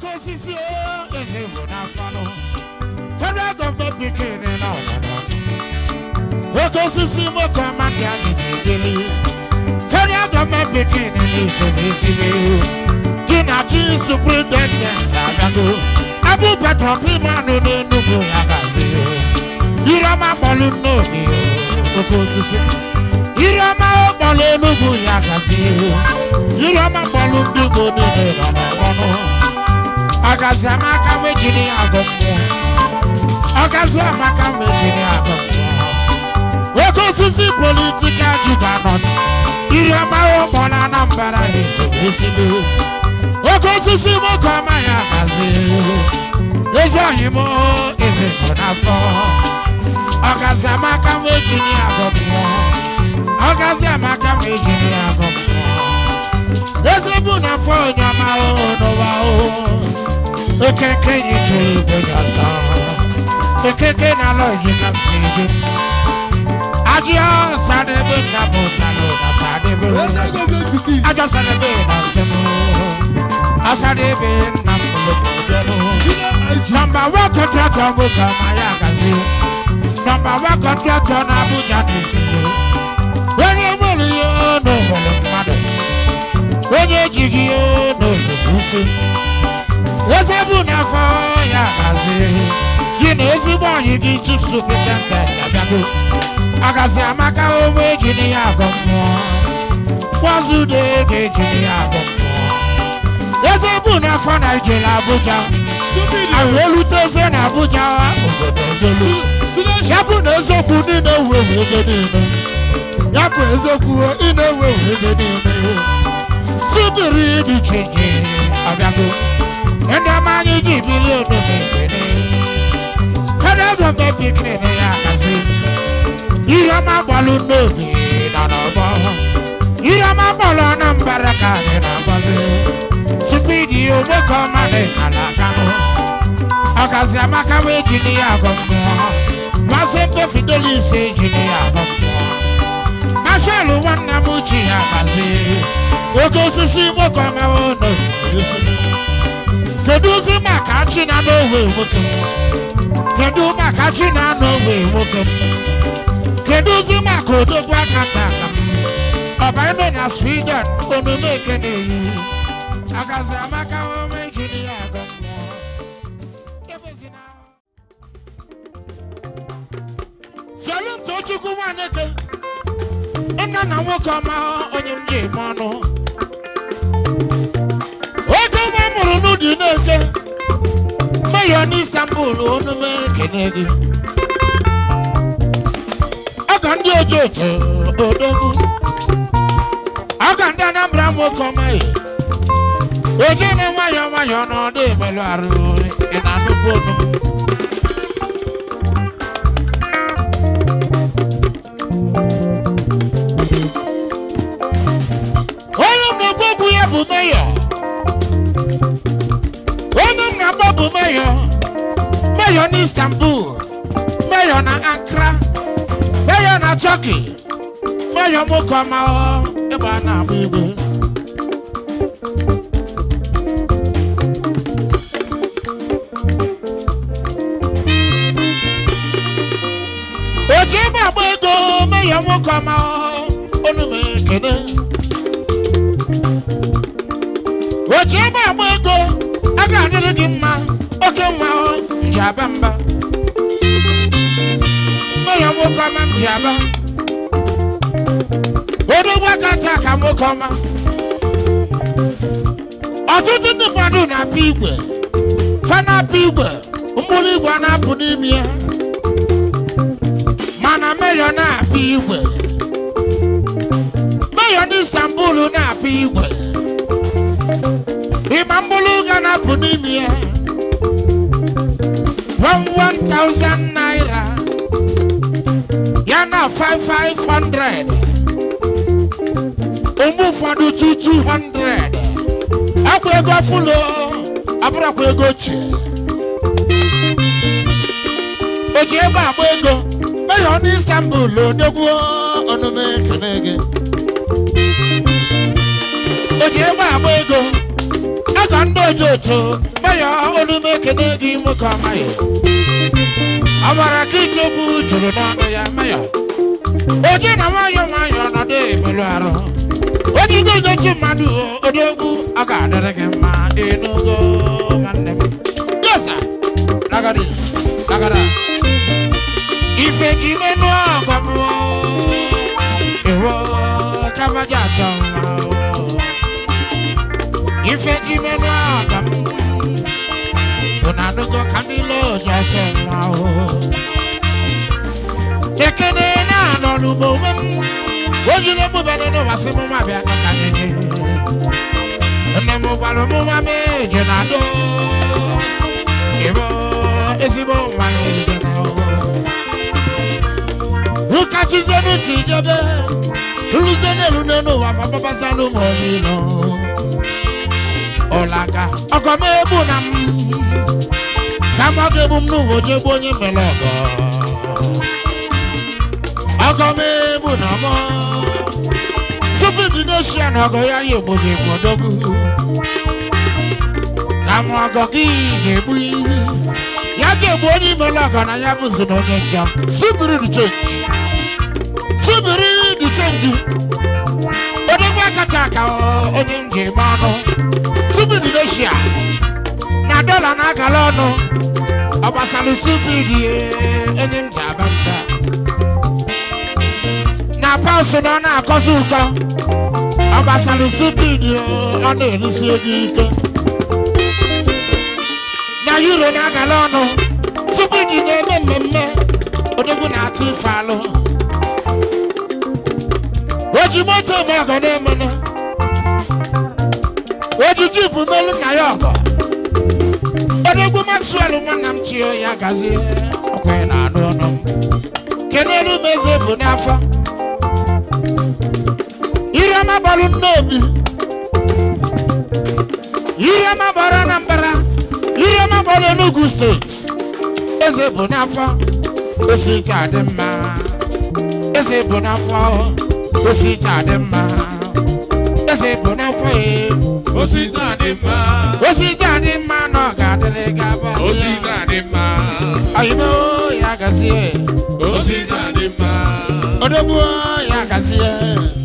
Akosisi o eze bụ n'afọ federal government pikin na ọbara oke osisi moto amadị anyị na-edeli federal government pikin na-eso n'esiri gị na chi supridendent agago abụ patrọk ịmanụ n'enugwu ya gazie iroma kpọlụ n'obi oke osisi iroma kpọlụ enugwu ya gazie iroma kpọlụ ndị bụ niile nọ n'ọnụ ọkazi amaka virginia agụ mmụọ ọkazi amaka virginia agụ mmụọ oke osisi politikal juganọt iri ọmara ụmụ na anambra ezigbo oke osisi nwoke amaghị ahazi ezi ọhịmụ ezigbo n'afọ ọkazi amaka virginia agụ mmụọ ọkazi amaka virginia agụ mmụọ ezigbo n'afọ onye ọma n'ụwa o Ekeke ni jiri gbega sa Ekeke na lo iji kam si ju Aji o sadebe na bo talo na sadebe Aja sadebe na semu Asadebe na mulu kodemu Number one contractor mbuka maya gazi Number one contractor na buja nisi yo Wenye mwili yo no mwili mwade Wenye jigi yo no mwili mwisi eze bụ n'afọ ya haziri gị na ezigbo anyị gị chief superintendent abịago agazi amaka ogbe ejiri ya agọ mmụọ kwazude ga-ejiri ya agọ mmụọ eze bụ n'afọ naijiria abuja ahụ eluteze na abuja obodo ya bụ na eziokwu niile ewu ewu ego niile ya bụ eziokwu ị na-ewu ewu ego niile zubiri dị chiji abịago ndị ọma anyị ji biri odo na-ekwere ndị ego mebikiri na ya ahazi ihe ọma gbalụ n'oge nọ n'ọgbọ ihe ọma gbalụ Anambra ka anyị na-agbazi tupu ịdị ogbe ka ọma na ala kanụ ọkazi amaka wee jiri ya agụ mmụọ masị mpe fidelis ejiri ya agụ mmụọ masịalụ nwanne m uche ya ahazi oge osisi nwoke nọzi n'osisi kedụzi maka achị na-anọ owe nwoke m kedụ maka achị na-anọ owe nwoke m kedụzi maka odogwu aka tata ọbaime na sweden omume eke na-eyi agazi amaka ome injinia agọ Salute Tochukwu Nwaneke nna na nwoke ọma onye m ji eme ọnụ mụrụ n'ụdị na-eke meyọ n'Istanbul onume ekene gị aka ndị ojo otu odogwu aka ndị Anambra nwoke ọmaghị oje na nwayọọ nwayọọ na ọ dị emelụ arụ ị na-anụkwu onugbu mayor na istanbul mayor na accra mayor na turkey mayor mukama ọma ebe a na-agba igwe oji ebe agba ego onu m ekene oji ebe agba ego a ga aba mba nwoke ọma m ji aba aka taa ka nwoke ọma ọtụtụ ndị mmadụ na-apụ igwe fa na-apụ igwe mkpụrụ igwe na-apụ n'ime ya mana meyọ na-apụ igwe meyọ na-apụ igwe ịma mkpụrụ na-apụ n'ime one thousand naira, yana five five hundred. 5,500. Umu fadu 2,200. Aku ego fulo, abura ku ego chi. Oji ebe agba ego, meyo ni Istanbul odogwu onume kenege. Oji ebe agba ego, ka ndị oji otu maya olume ekene gị nwoke amaya ọbara ka iji juru n'ọnụ ya maya oji na nwayọ nwayọ nọdụ emerụ arụ oji ndị ojochi mmadụ odogwu a ga-adịrị gị mma enugo nwanne m gesa lagadi lagada ife ji menụ ọgọ m ewo kamaja achọ mma ife ime n'aka m unu anụgo ka ndị loji ake na ekene na-anọ n'ugbo ume m o jiri mụbere n'ụbọchị m ma bịa ka nne m gwara m nwa m eje na do ịbụ ezigbo nwa eje na ụka chizenu tijebe nlụzenelu n'elu ụwa fa babazanụ ma ọ nọ Ọlaka, ọgọ m ebu na m ka m ọgọ ebu m n'ụwa oje gbu onye mere ọgọ ọgọ m ebu na m tupu dị n'eshia na ọgọ ya ya egbo gị egbu odogwu ka m ọgọ gị ga-egbu ihe ya ga-egbu onye mere ọgọ na ya bụzi na onye njọ subiri dị chenji subiri dị chenji odogwu akacha ka onye njem anụ malaysia na dọla na-agala ọnụ ọgbasalụ stupid enyi m ji na paụs eh, na ọ na-akọzi ụkọ ọgbasalụ stupid ọ na-erisi ego ike na euro na-agala ọnụ stupid na-eme eh, mmemme odogwu na-atụ ife alụ o ji moto jiji bụ melu na ya ọkọ maxwell manam m chio ya gazie ọkwa na anụ ọnụ m kenelu m eze bụ n'afọ irema balụ nnaobi irema bara nambara, irama balụ enugu steeti eze bụ n'afọ osi e ike adị mma eze bụ osi e ike eze bụ n'afọ fue osita dị mma osita dị mma na ọ ga-adịrị gị abụ osita dị mma oyibo ya gazie osita ya gazie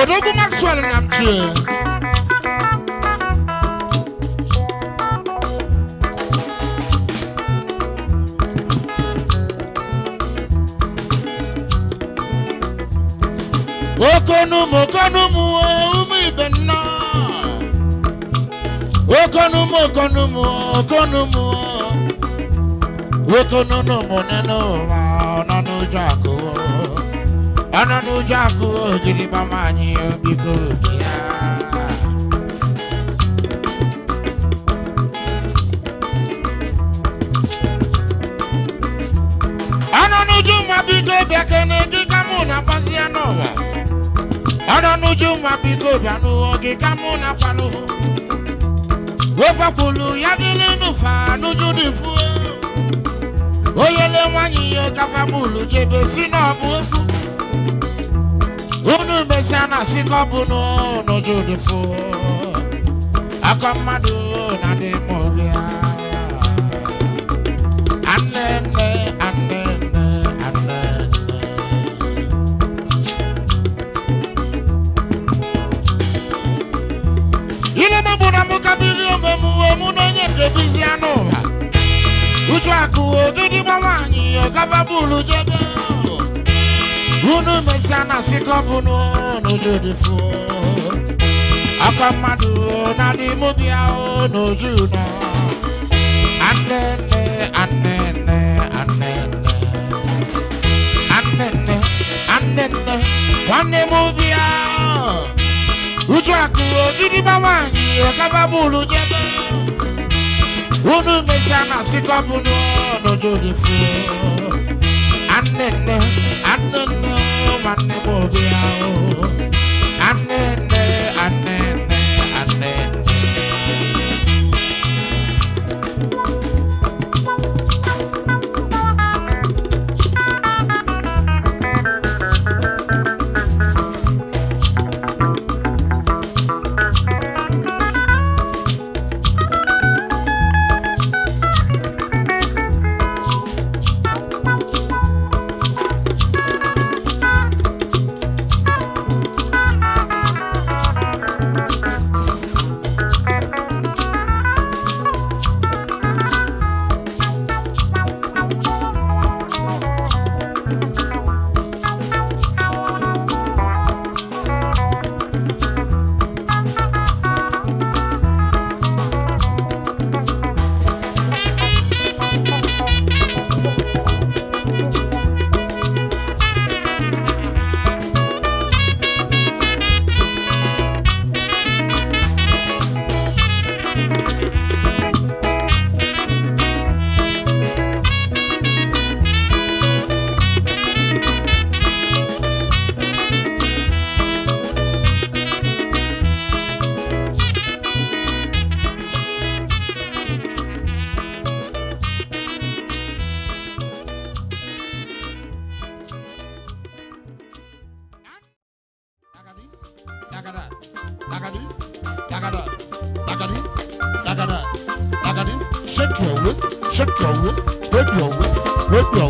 Odogu Maxwell Namche. Okonumu, okonumu, umu ibenna. Okonumu, okonumu, okonumu. Okonumu, nenu, wa, onanu jako ọnọdụjọ akụ ojiriba nwanyị obi koro ya ọnọdụjọ mabigo bịake na egịga mụ na-agbazi ya n'ụwa ọnọdụjọ mabigo bịa n'ogịga mụ na-akpalụ ofakwulu ya dịle n'ụfa n'uju dị mfu oyele nwanyị ya ọkafa bụụlụ chebe si n'ọbụ okwu unu mesịa na sikọbụnụ n'ojudifo akọ mmadụ na-adị ma ọrịa anne nne anne nne anne nne na mụ kabiri omemuwe mụ na onye nke bizi anụ ụwa uju akụ ogidi gba nwaanyị ọgaba unu mesa na sikọbụnụ n'ojudifu ọkọ mmadụ na n'ime obi ahụ n'oju na anene anene anene anene anene nwanne m obi ahụ uju akụ ogidiba nwanyị ọkababulu nyebe unu mesa na fu. n'ojudifu anene I don't know what they will be.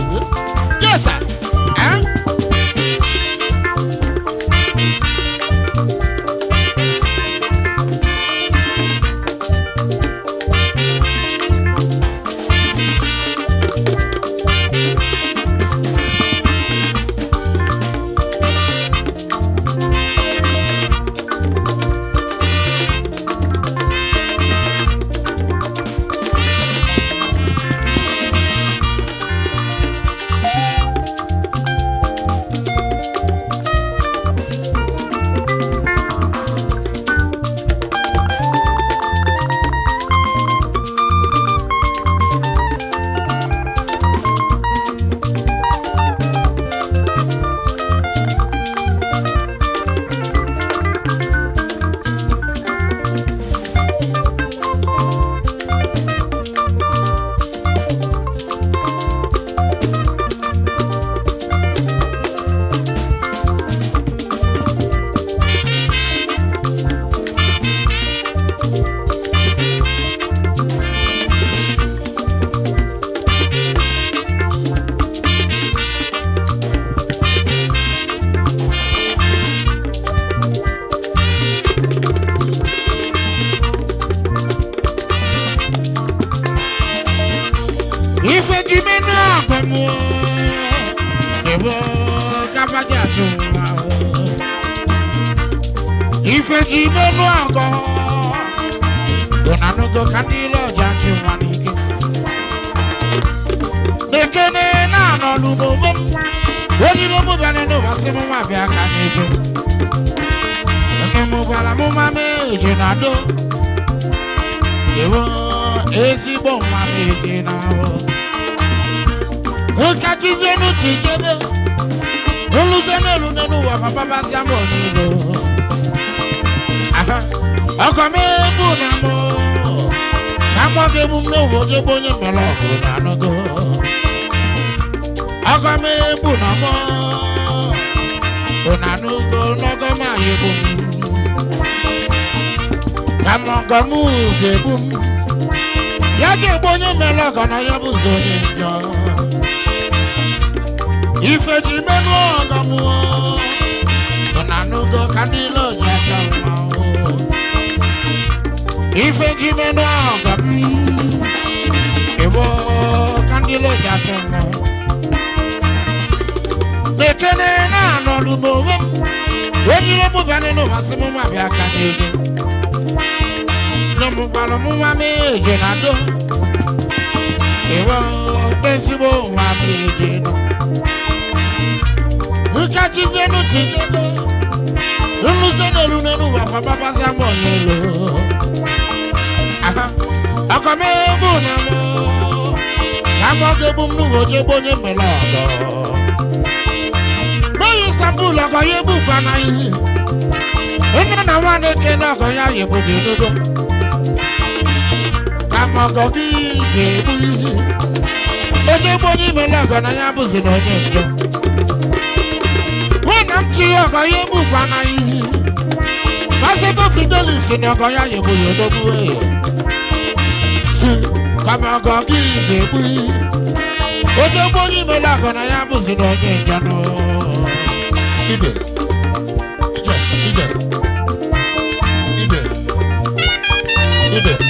August. Yes, sir. ifeji menu agọ onanugo ka ndị ile ọja ji nwa n'ike n'ekene na-anọ n'ugbo ojiri omụbana n'ụbasị no wasi bịa ka n'eje ememụbara m mama eje na do ewo ezigbo nwa m eje na ahụ nwoke achịzienu tijebe oluzonelu n'ụwa fapapasịa si onye igbo bàbá ọkọ mi bù nà mọ́ kápọ́ kí bùm n'owó kí bóyá mẹ́lọ̀ kò nà nọ́gọ́ ọkọ mi bù nà mọ́ kò nà nọ́gọ́ nọ́gọ́ má yẹ bùm kámọ́ gọ́mù kí bùm yẹ kí bóyá mẹ́lọ̀ kò nà yẹ bù sóyè jọ ìfèjì mẹ́nu ọ̀gá mu ọ̀ nà nọ́gọ́ kàdí jọ mọ́ ife jimena gabi ewo kandile jachenga lekene na nolumo mem wejire mugane no masimu mabia kaneje no mugalo muwa meje na do ewo tesibo wa meje no nkatize nu tijebe nnu senelu nenu wafa papa sambo yelo ọkọ m ebu na m ka m ga ebu m n'ụwa oji ebe onye mere ọgọ meghị sambul ọgọ ya ebukwa na ihe nne na nwa na-eke na ọgọ ya ya ebube n'udo ka m ọgọ gị ga-ebu ihe oji ebe onye mere ọgọ na ya bụzi na onye njọ nwana m chi ya ọgọ ya ebukwa na ihe Masebo Fidelis na ọgọ ya yi ebube n'odo echi ka mọgọ gị ga-ekwu oche mgbe onye imela akụ na ya bụzi na onye njanụ ibe Ibe, Ibe. ide ide